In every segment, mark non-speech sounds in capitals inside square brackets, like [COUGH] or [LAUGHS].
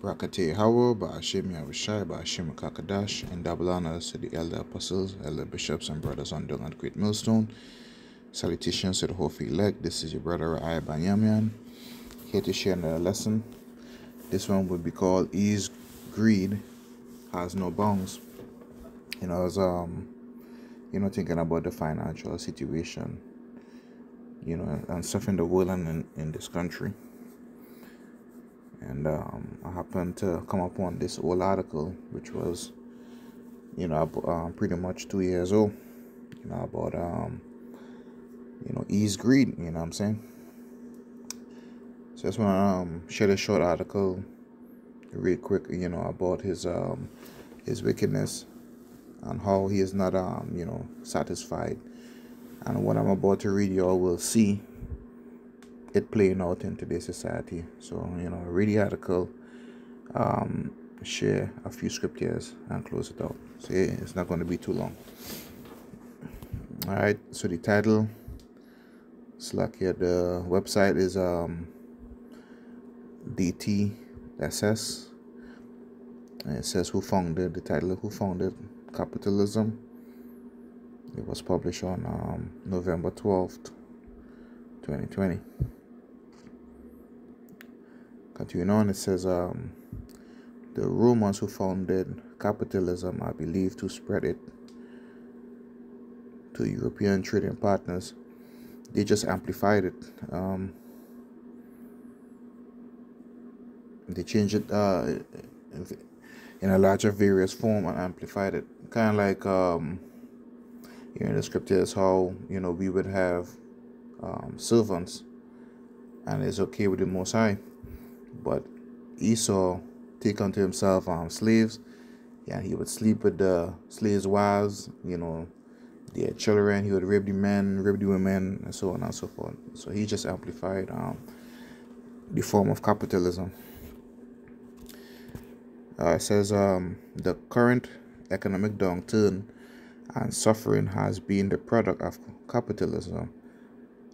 Brakate Hawa, Ba'ashim Yahushai, Ba'ashim Kakadash, and double honors to the elder apostles, elder bishops, and brothers on Dung and Great Millstone. Salutations to the whole elect. This is your brother Rai Banyamyan, here to share another lesson. This one would be called Ease Greed Has No Bounds. You know, as um, you know, thinking about the financial situation, you know, and stuff in the world and in, in this country and um, I happened to come upon this old article, which was, you know, uh, pretty much two years old, you know, about, um, you know, ease greed, you know what I'm saying? So I just want to um, share a short article, real quick, you know, about his um, his wickedness and how he is not, um, you know, satisfied. And what I'm about to read, y'all will see it playing out in today's society. So, you know, read the article, um, share a few scriptures, and close it out. See, it's not going to be too long. All right, so the title, Slack here, the website is um, DTSS. And it says who founded the title, who founded capitalism. It was published on um, November 12th, 2020. Continuing on, it says um, the Romans who founded capitalism are believed to spread it to European trading partners. They just amplified it. Um, they changed it uh, in a larger, various form and amplified it. Kind of like um, you know, the scriptures how you know we would have um, servants, and it's okay with the Most High but Esau take unto himself um, slaves. Yeah, he would sleep with the slaves' wives, you know, their children. He would rape the men, rape the women, and so on and so forth. So he just amplified um, the form of capitalism. Uh, it says um, the current economic downturn and suffering has been the product of capitalism,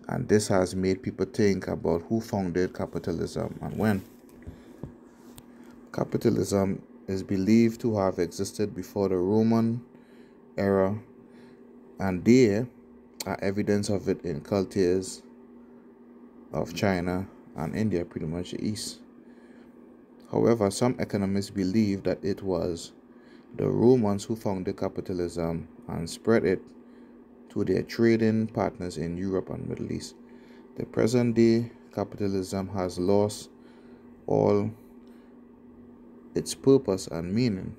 and this has made people think about who founded capitalism and when. Capitalism is believed to have existed before the Roman era, and there are evidence of it in cultures of China and India, pretty much the East. However, some economists believe that it was the Romans who founded capitalism and spread it to their trading partners in Europe and Middle East. The present day capitalism has lost all its purpose and meaning,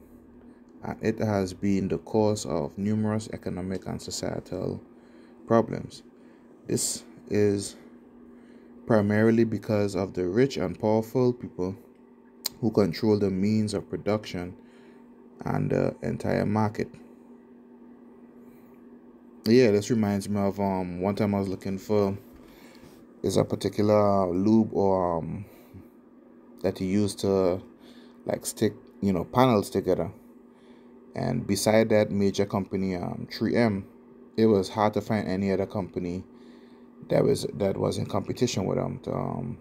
and it has been the cause of numerous economic and societal problems. This is primarily because of the rich and powerful people who control the means of production and the entire market. Yeah, this reminds me of um one time I was looking for is a particular lube or um that you use to like stick you know panels together. And beside that major company um 3m it was hard to find any other company that was that was in competition with them to um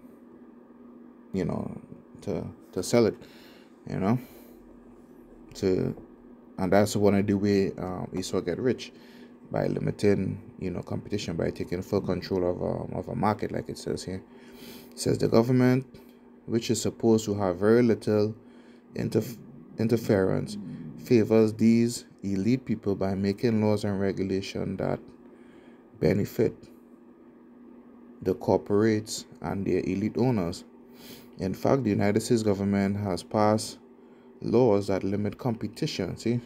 you know to to sell it you know? To and that's one of the way um Esau get rich by limiting you know competition by taking full control of um, of a market like it says here it says the government which is supposed to have very little interf- interference favors these elite people by making laws and regulation that benefit the corporates and their elite owners. In fact, the United States government has passed laws that limit competition, see,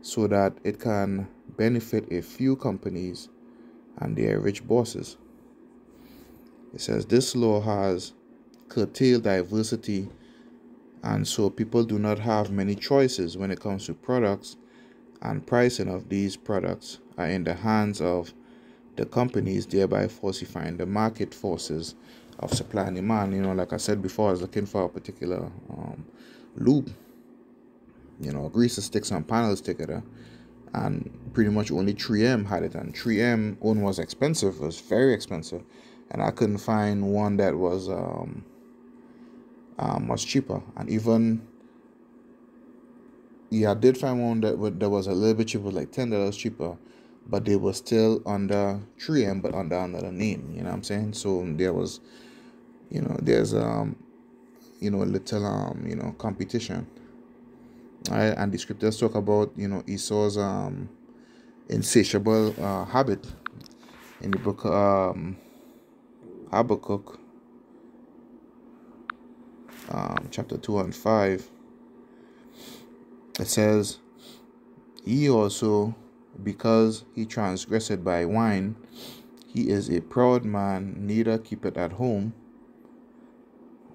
so that it can benefit a few companies and their rich bosses. It says this law has curtailed diversity and so people do not have many choices when it comes to products and pricing of these products are in the hands of the companies thereby falsifying the market forces of supply and demand. You know like i said before i was looking for a particular um, lube you know grease sticks and panels together and pretty much only 3m had it and 3m one was expensive it was very expensive and i couldn't find one that was um, um, was cheaper, and even yeah, I did find one that that was a little bit cheaper, like ten dollars cheaper, but they were still under 3M, but under another name. You know what I'm saying? So there was, you know, there's um, you know, a little um, you know, competition. And the scriptures talk about you know Esau's um insatiable uh, habit in the book um Habakkuk um, chapter 2 and 5 it says he also because he transgressed by wine he is a proud man neither keepeth at home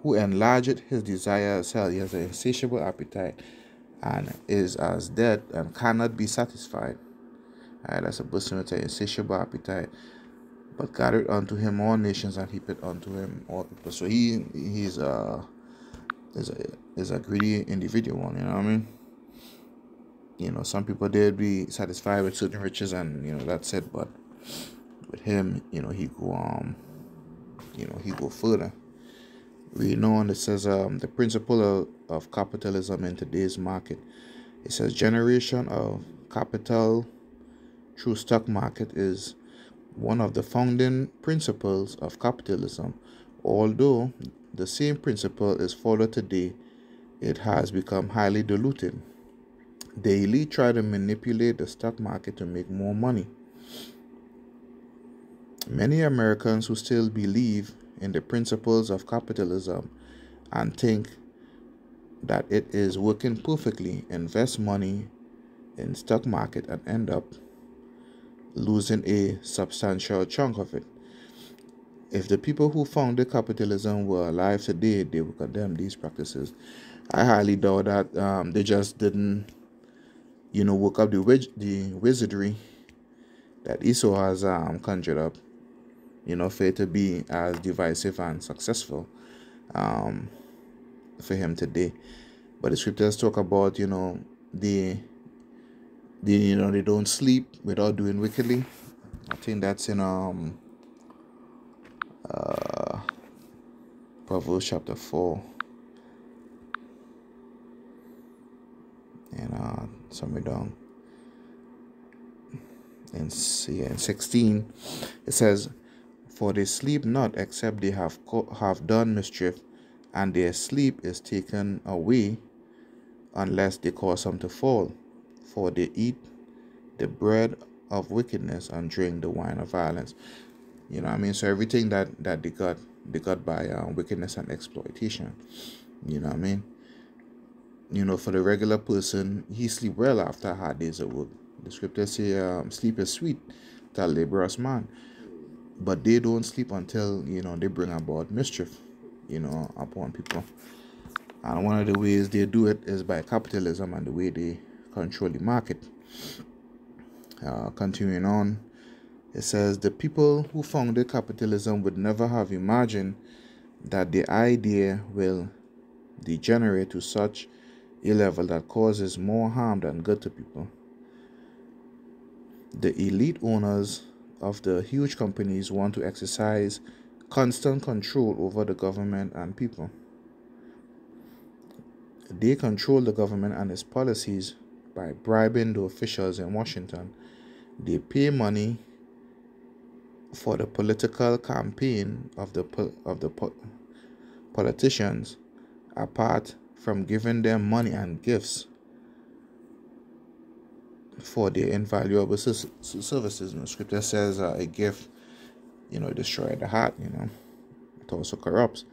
who enlargeth his desire as he has an insatiable appetite and is as dead and cannot be satisfied Alright, that's a person with an insatiable appetite. But gathered unto him all nations and heaped unto him all people. So he he's a is a is a greedy individual, one, you know what I mean? You know, some people did be satisfied with certain riches and you know that's it, but with him, you know, he go um you know, he go further. We know and it says um the principle of, of capitalism in today's market. It says generation of capital through stock market is one of the founding principles of capitalism. Although the same principle is followed today, it has become highly diluted. The elite try to manipulate the stock market to make more money. Many Americans who still believe in the principles of capitalism and think that it is working perfectly invest money in stock market and end up losing a substantial chunk of it. If the people who founded capitalism were alive today, they would condemn these practices. I highly doubt that um, they just didn't, you know, work up the the wizardry that Esau has um, conjured up, you know, for it to be as divisive and successful um, for him today. But the scriptures talk about, you know, the they you know they don't sleep without doing wickedly. I think that's in um uh Proverbs chapter four. And uh somewhere down in yeah, in 16 it says for they sleep not except they have co- have done mischief and their sleep is taken away unless they cause them to fall for they eat the bread of wickedness and drink the wine of violence. You know I mean? So everything that, that they got, they got by uh, wickedness and exploitation. You know I mean? You know, for the regular person, he sleep well after hard days of work. The scriptures say um, sleep is sweet to a laborer's man. But they don't sleep until, you know, they bring about mischief, you know, upon people. And one of the ways they do it is by capitalism and the way they control the market. Uh, continuing on, it says the people who founded capitalism would never have imagined that the idea will degenerate to such a level that causes more harm than good to people. The elite owners of the huge companies want to exercise constant control over the government and people. They control the government and its policies by bribing the officials in Washington. They pay money for the political campaign of the of the politicians apart from giving them money and gifts for their invaluable services. You scripture says uh, a gift, you know, destroy the heart. You know, it also corrupts.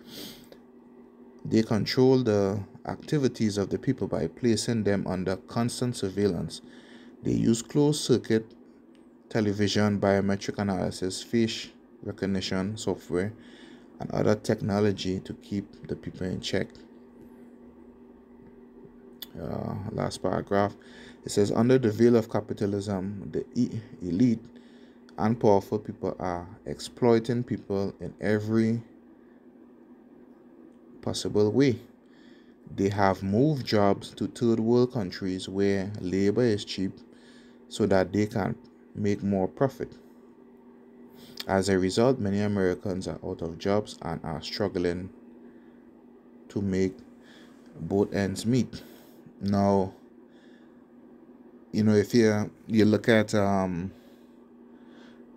They control the activities of the people by placing them under constant surveillance. They use closed circuit television, biometric analysis, face recognition software, and other technology to keep the people in check. Uh, last paragraph it says under the veil of capitalism the elite and powerful people are exploiting people in every possible way. They have moved jobs to third world countries where labor is cheap so that they can make more profit. As a result, many Americans are out of jobs and are struggling to make both ends meet. Now, you know, if you you look at um,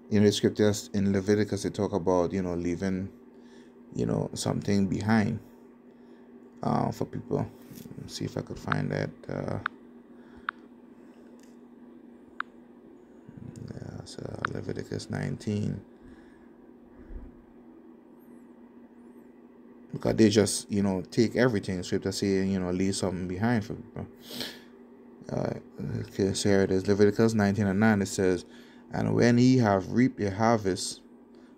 you know, the scriptures in Leviticus, they talk about you know leaving, you know, something behind uh, for people. Let's see if I could find that. Uh, yeah, so Leviticus 19. because they just you know take everything. Scripture say you know leave something behind for people. Uh, okay, so here it is. Leviticus 19 and 9 it says, And when ye have reaped the harvest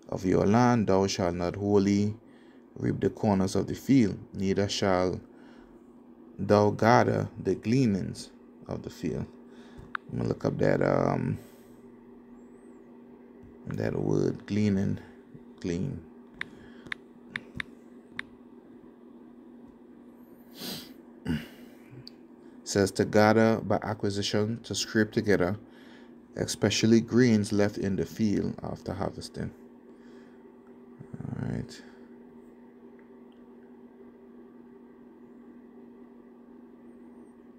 of your land, thou shalt not wholly reap the corners of the field, neither shall thou gather the gleanings of the field. I'm gonna look up that um that word gleaning, glean. Says to gather by acquisition, to scrape together, especially greens left in the field after harvesting. All right.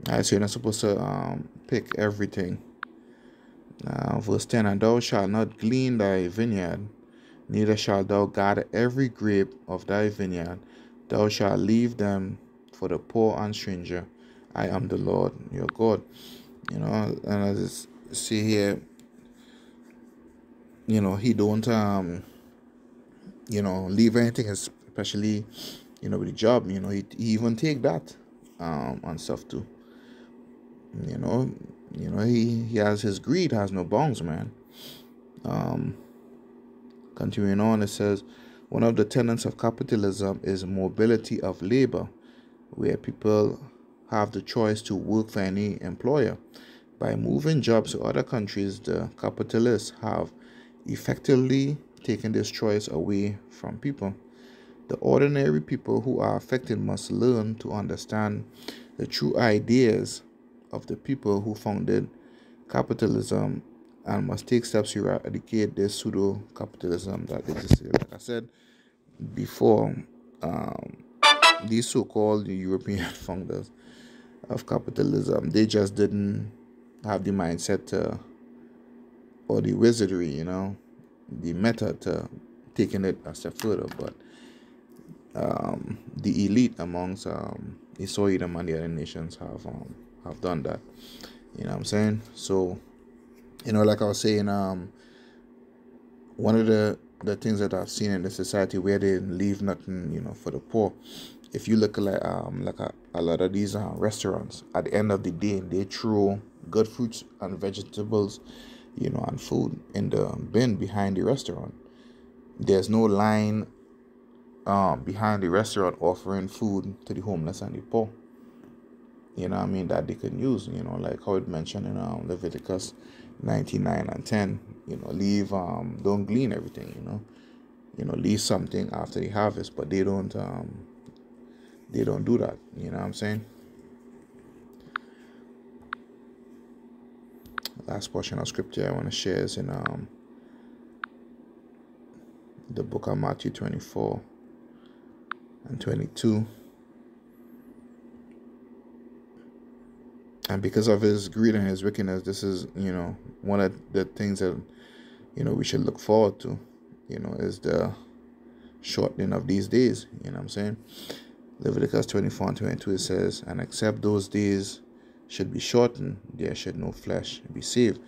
All right, so you're not supposed to um, pick everything. Now, verse 10 And thou shalt not glean thy vineyard, neither shalt thou gather every grape of thy vineyard. Thou shalt leave them for the poor and stranger, I am the Lord your God. You know, and as I see here, you know, he don't um you know leave anything especially you know with the job, you know, he, he even take that um and stuff too. You know, you know, he, he has his greed has no bounds, man. Um continuing on it says one of the tenets of capitalism is mobility of labor, where people have the choice to work for any employer. By moving jobs to other countries, the capitalists have effectively taken this choice away from people. The ordinary people who are affected must learn to understand the true ideas of the people who founded capitalism and must take steps to eradicate this pseudo capitalism that exists. Like I said before, um, these so called European [LAUGHS] founders of capitalism. They just didn't have the mindset to, or the wizardry, you know, the method to taking it a step further. But um, the elite amongst um, Isoidom and the other nations have um, have done that. You know what I'm saying? So, you know, like I was saying, um, one of the the things that I've seen in the society where they leave nothing, you know, for the poor if you look like um like a, a lot of these uh, restaurants at the end of the day they throw good fruits and vegetables you know and food in the bin behind the restaurant. There's no line um behind the restaurant offering food to the homeless and the poor. You know i mean? That they can use you know like how it mentioned in um, leviticus 99 and 10 you know leave um don't glean everything you know. You know leave something after the harvest but they don't um they don't do that. You know what I'm saying? Last portion of scripture I want to share is in um, the book of Matthew 24 and 22. And because of his greed and his wickedness, this is, you know, one of the things that, you know, we should look forward to, you know, is the shortening of these days. You know what I'm saying? Leviticus 24 and 22 it says, And except those days should be shortened, there should no flesh be saved.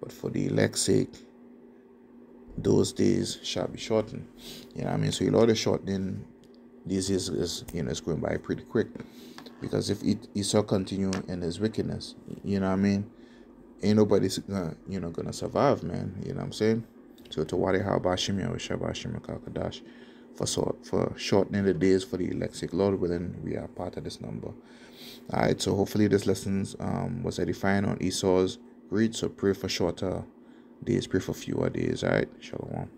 But for the elect's sake, those days shall be shortened. You know what I mean? So you know the shortening these is, is you know it's going by pretty quick. Because if it Esau continue in his wickedness, you know what I mean? Ain't nobody's gonna you know gonna survive, man. You know what I'm saying? So to Wadi Habashim Yahweh Kakadash for sort for shortening the days for the lexic. Lord willing, we are part of this number. All right, so hopefully this lessons um, was edifying on Esau's greed. So pray for shorter days, pray for fewer days. All right, shalom.